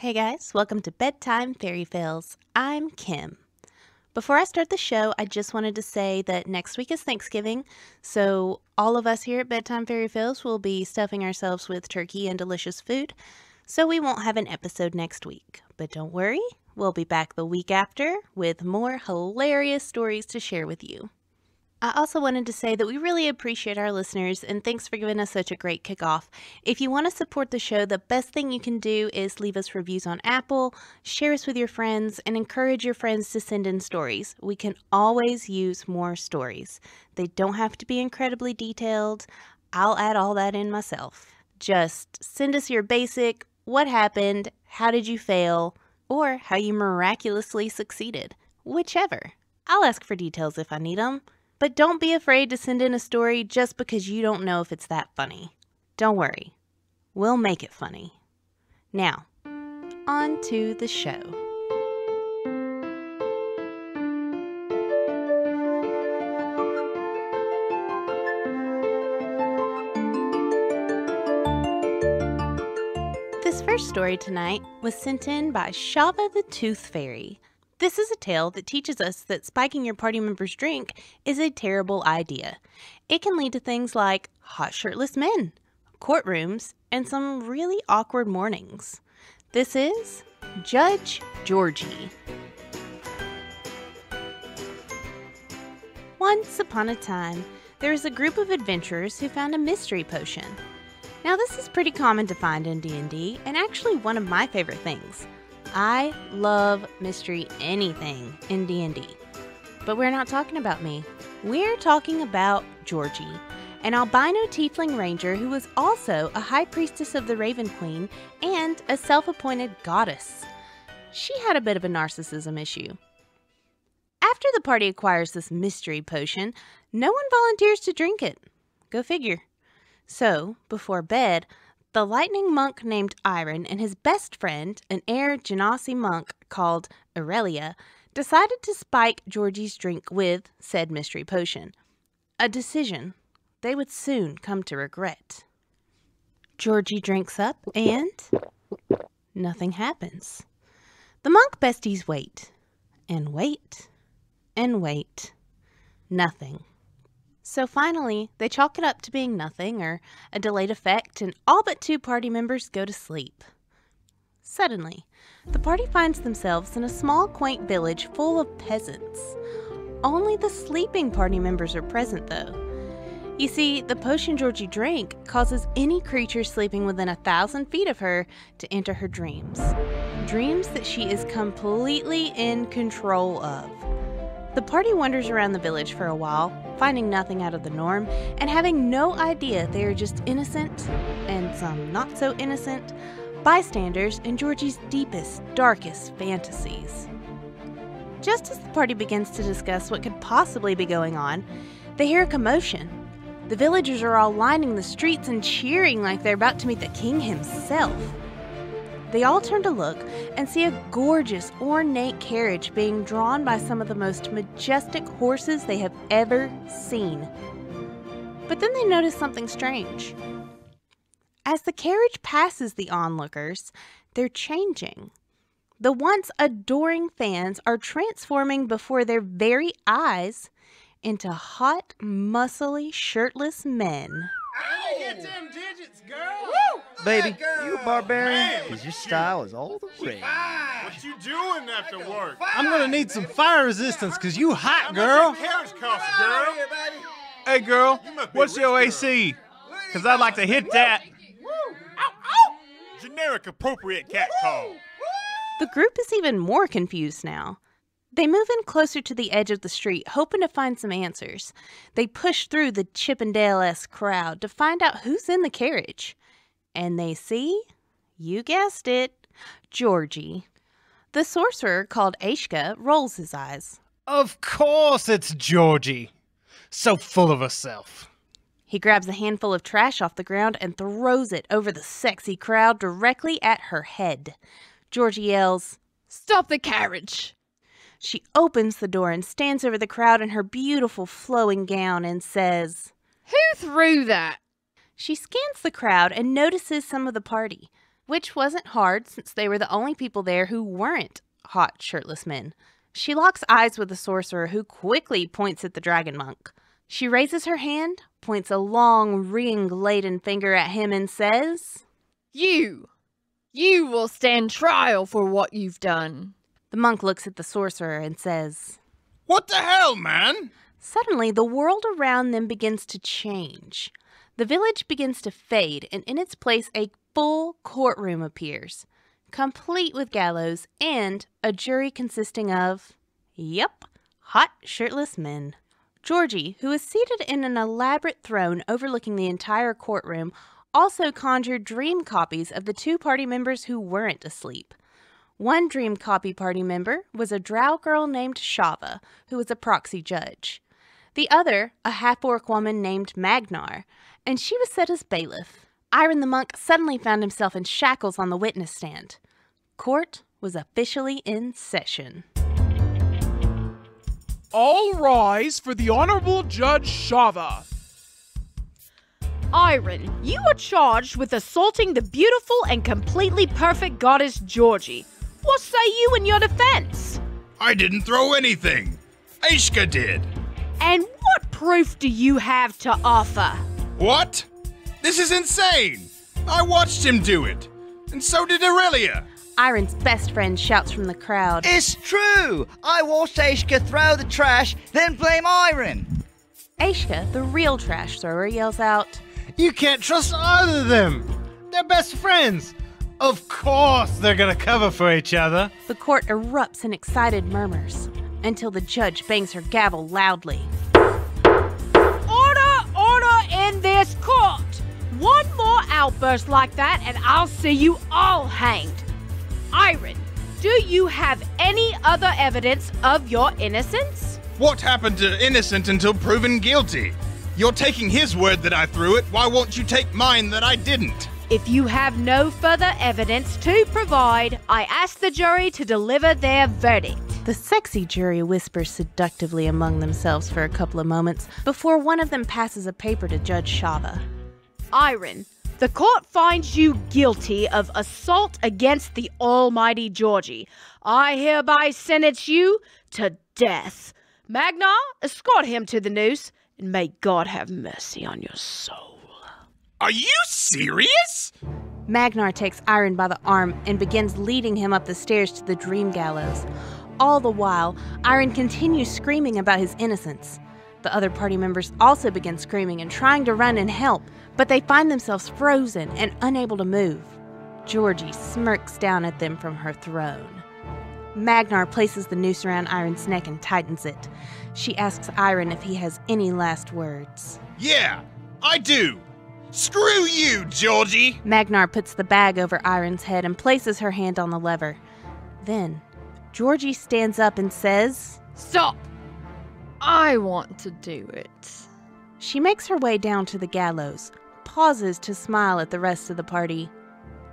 Hey guys, welcome to Bedtime Fairy Fails. I'm Kim. Before I start the show, I just wanted to say that next week is Thanksgiving, so all of us here at Bedtime Fairy Fails will be stuffing ourselves with turkey and delicious food, so we won't have an episode next week. But don't worry, we'll be back the week after with more hilarious stories to share with you. I also wanted to say that we really appreciate our listeners and thanks for giving us such a great kickoff. If you want to support the show, the best thing you can do is leave us reviews on Apple, share us with your friends, and encourage your friends to send in stories. We can always use more stories. They don't have to be incredibly detailed. I'll add all that in myself. Just send us your basic what happened, how did you fail, or how you miraculously succeeded. Whichever. I'll ask for details if I need them. But don't be afraid to send in a story just because you don't know if it's that funny. Don't worry, we'll make it funny. Now, on to the show. This first story tonight was sent in by Shava the Tooth Fairy. This is a tale that teaches us that spiking your party member's drink is a terrible idea. It can lead to things like hot shirtless men, courtrooms, and some really awkward mornings. This is Judge Georgie. Once upon a time, there was a group of adventurers who found a mystery potion. Now this is pretty common to find in D&D and actually one of my favorite things. I love mystery anything in D&D. But we're not talking about me. We're talking about Georgie, an albino tiefling ranger who was also a high priestess of the Raven Queen and a self-appointed goddess. She had a bit of a narcissism issue. After the party acquires this mystery potion, no one volunteers to drink it. Go figure. So, before bed, the lightning monk named Iron and his best friend, an Air Genasi monk called Aurelia, decided to spike Georgie's drink with said mystery potion. A decision they would soon come to regret. Georgie drinks up and nothing happens. The monk besties wait and wait and wait. Nothing. So finally, they chalk it up to being nothing or a delayed effect, and all but two party members go to sleep. Suddenly, the party finds themselves in a small, quaint village full of peasants. Only the sleeping party members are present, though. You see, the potion Georgie drank causes any creature sleeping within a thousand feet of her to enter her dreams. Dreams that she is completely in control of. The party wanders around the village for a while, finding nothing out of the norm and having no idea they are just innocent, and some not so innocent, bystanders in Georgie's deepest, darkest fantasies. Just as the party begins to discuss what could possibly be going on, they hear a commotion. The villagers are all lining the streets and cheering like they're about to meet the king himself. They all turn to look and see a gorgeous, ornate carriage being drawn by some of the most majestic horses they have ever seen. But then they notice something strange. As the carriage passes the onlookers, they're changing. The once adoring fans are transforming before their very eyes into hot, muscly, shirtless men. Get them digits, girl. Baby, you a barbarian? Because your style is all the rage. What you doing after work? I'm gonna need some fire resistance because you hot, girl. carriage cost, girl? Hey, girl, You what's your rich AC? Because I'd like to hit that. Generic appropriate cat call. The group is even more confused now. They move in closer to the edge of the street, hoping to find some answers. They push through the Chippendale esque crowd to find out who's in the carriage. And they see, you guessed it, Georgie. The sorcerer called Aishka rolls his eyes. Of course it's Georgie. So full of herself. He grabs a handful of trash off the ground and throws it over the sexy crowd directly at her head. Georgie yells, Stop the carriage! She opens the door and stands over the crowd in her beautiful flowing gown and says, Who threw that? She scans the crowd and notices some of the party. which wasn't hard since they were the only people there who weren't hot, shirtless men. She locks eyes with the sorcerer, who quickly points at the dragon monk. She raises her hand, points a long, ring laden finger at him, and says, You! You will stand trial for what you've done. The monk looks at the sorcerer and says, What the hell, man? Suddenly, the world around them begins to change. The village begins to fade, and in its place, a full courtroom appears, complete with gallows and a jury consisting of, yep, hot, shirtless men. Georgie, who is seated in an elaborate throne overlooking the entire courtroom, also conjured dream copies of the two party members who weren't asleep. One dream copy party member was a drow girl named Shava, who was a proxy judge. The other, a half orc woman named Magnar, and she was set as bailiff. Iron the monk suddenly found himself in shackles on the witness stand. Court was officially in session. All rise for the Honorable Judge Shava. Iron, you are charged with assaulting the beautiful and completely perfect goddess Georgie. What say you in your defense? I didn't throw anything. Aishka did. And what proof do you have to offer? What? This is insane. I watched him do it. And so did Aurelia. Iron's best friend shouts from the crowd. It's true! I watched Aishka throw the trash, then blame Iron. Aishka, the real trash thrower, yells out, You can't trust either of them. They're best friends. Of course they're gonna cover for each other. The court erupts in excited murmurs until the judge bangs her gavel loudly. Order, order in this court! One more outburst like that, and I'll see you all hanged. Iron, do you have any other evidence of your innocence? What happened to innocent until proven guilty? You're taking his word that I threw it. Why won't you take mine that I didn't? If you have no further evidence to provide, I ask the jury to deliver their verdict. The sexy jury whispers seductively among themselves for a couple of moments before one of them passes a paper to Judge Shava. Iron, the court finds you guilty of assault against the almighty Georgie. I hereby sentence you to death. Magnar, escort him to the noose, and may God have mercy on your soul. Are you serious? Magnar takes Iron by the arm and begins leading him up the stairs to the dream gallows. All the while, Iron continues screaming about his innocence. The other party members also begin screaming and trying to run and help, but they find themselves frozen and unable to move. Georgie smirks down at them from her throne. Magnar places the noose around Iron's neck and tightens it. She asks Iron if he has any last words. Yeah, I do. Screw you, Georgie. Magnar puts the bag over Iron's head and places her hand on the lever. Then, Georgie stands up and says, Stop! I want to do it. She makes her way down to the gallows, pauses to smile at the rest of the party,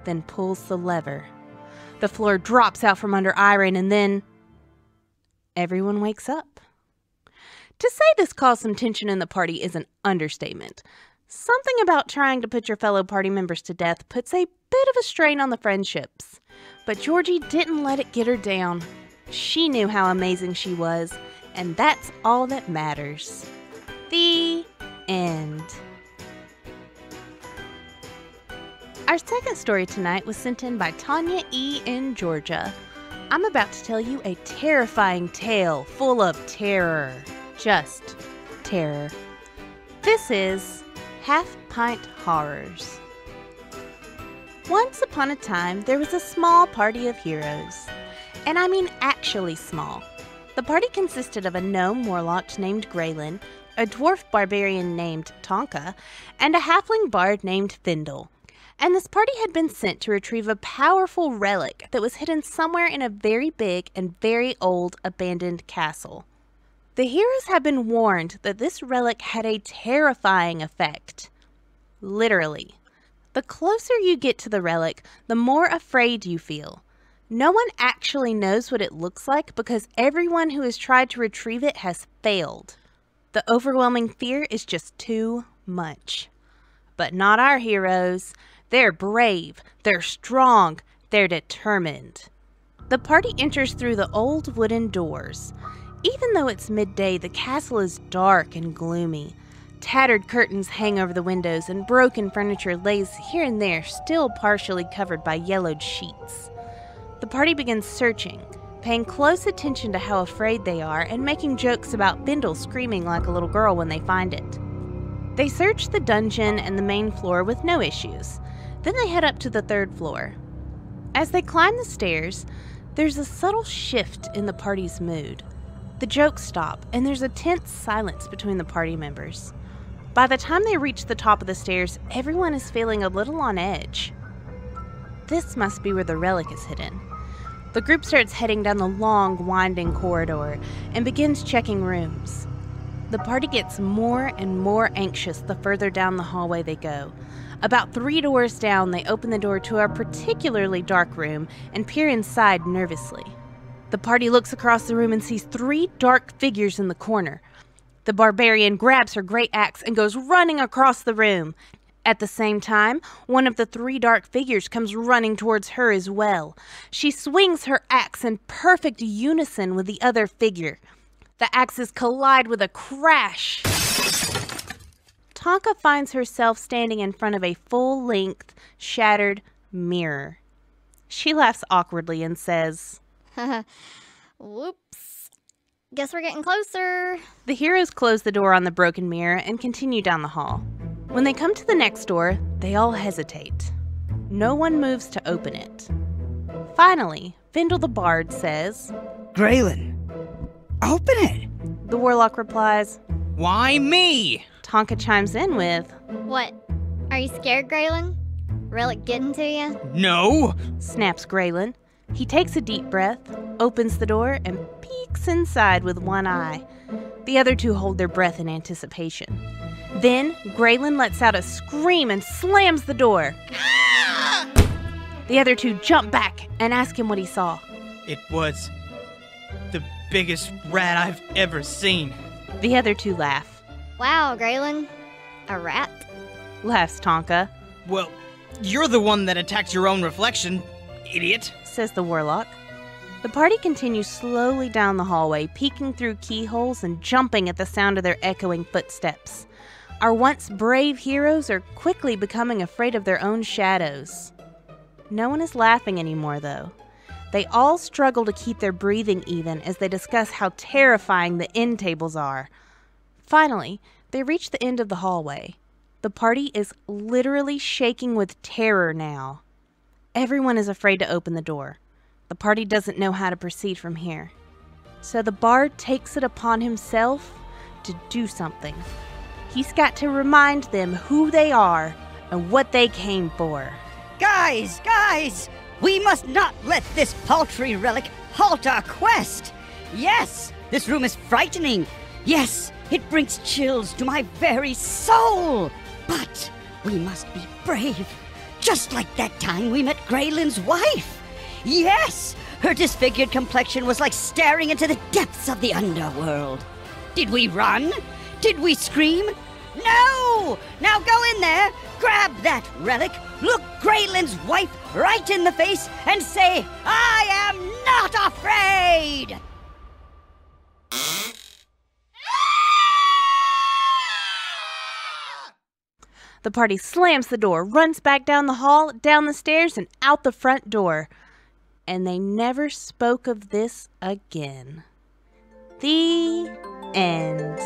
then pulls the lever. The floor drops out from under Iron, and then everyone wakes up. To say this caused some tension in the party is an understatement. Something about trying to put your fellow party members to death puts a bit of a strain on the friendships. But Georgie didn't let it get her down. She knew how amazing she was, and that's all that matters. The end. Our second story tonight was sent in by Tanya E. in Georgia. I'm about to tell you a terrifying tale full of terror. Just terror. This is Half Pint Horrors. Once upon a time, there was a small party of heroes. And I mean actually small. The party consisted of a gnome warlock named Graylin, a dwarf barbarian named Tonka, and a halfling bard named Findle. And this party had been sent to retrieve a powerful relic that was hidden somewhere in a very big and very old abandoned castle. The heroes had been warned that this relic had a terrifying effect. Literally. The closer you get to the relic, the more afraid you feel. No one actually knows what it looks like because everyone who has tried to retrieve it has failed. The overwhelming fear is just too much. But not our heroes. They're brave, they're strong, they're determined. The party enters through the old wooden doors. Even though it's midday, the castle is dark and gloomy. Tattered curtains hang over the windows, and broken furniture lays here and there, still partially covered by yellowed sheets. The party begins searching, paying close attention to how afraid they are and making jokes about Bindle screaming like a little girl when they find it. They search the dungeon and the main floor with no issues. Then they head up to the third floor. As they climb the stairs, there's a subtle shift in the party's mood. The jokes stop, and there's a tense silence between the party members. By the time they reach the top of the stairs, everyone is feeling a little on edge. This must be where the relic is hidden. The group starts heading down the long, winding corridor and begins checking rooms. The party gets more and more anxious the further down the hallway they go. About three doors down, they open the door to a particularly dark room and peer inside nervously. The party looks across the room and sees three dark figures in the corner. The barbarian grabs her great axe and goes running across the room. At the same time, one of the three dark figures comes running towards her as well. She swings her axe in perfect unison with the other figure. The axes collide with a crash. Tonka finds herself standing in front of a full length, shattered mirror. She laughs awkwardly and says, Whoops. Guess we're getting closer. The heroes close the door on the broken mirror and continue down the hall. When they come to the next door, they all hesitate. No one moves to open it. Finally, Vindel the Bard says, Graylin, open it. The Warlock replies, Why me? Tonka chimes in with, What? Are you scared, Graylin? Relic getting to you? No. snaps Graylin. He takes a deep breath, opens the door, and peeks inside with one eye. The other two hold their breath in anticipation. Then, Graylin lets out a scream and slams the door. The other two jump back and ask him what he saw. It was the biggest rat I've ever seen. The other two laugh. Wow, Graylin. A rat? Laughs Tonka, Well, you're the one that attacked your own reflection, idiot. says the warlock. The party continues slowly down the hallway, peeking through keyholes and jumping at the sound of their echoing footsteps. Our once brave heroes are quickly becoming afraid of their own shadows. No one is laughing anymore, though. They all struggle to keep their breathing even as they discuss how terrifying the end tables are. Finally, they reach the end of the hallway. The party is literally shaking with terror now. Everyone is afraid to open the door. The party doesn't know how to proceed from here. So the bard takes it upon himself to do something. He's got to remind them who they are and what they came for. Guys, guys, we must not let this paltry relic halt our quest. Yes, this room is frightening. Yes, it brings chills to my very soul. But we must be brave, just like that time we met Graylin's wife. Yes, her disfigured complexion was like staring into the depths of the underworld. Did we run? Did we scream? No! Now go in there, grab that relic, look Graylin's wife right in the face, and say, I am not afraid! The party slams the door, runs back down the hall, down the stairs, and out the front door. And they never spoke of this again. The end.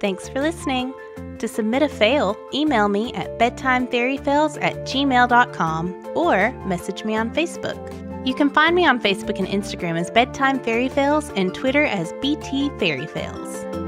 Thanks for listening. To submit a fail, email me at bedtimefairyfails at gmail.com or message me on Facebook. You can find me on Facebook and Instagram as Bedtime Fairy Fails and Twitter as BT Fairy Fails.